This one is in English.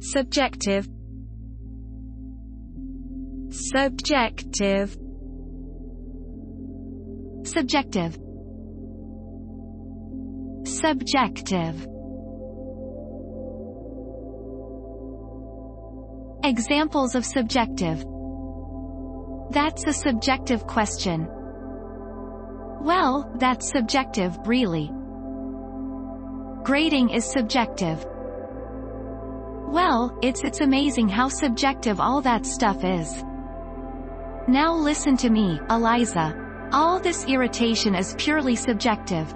subjective subjective subjective subjective Examples of subjective That's a subjective question. Well, that's subjective, really. Grading is subjective. Well, it's it's amazing how subjective all that stuff is. Now listen to me, Eliza. All this irritation is purely subjective.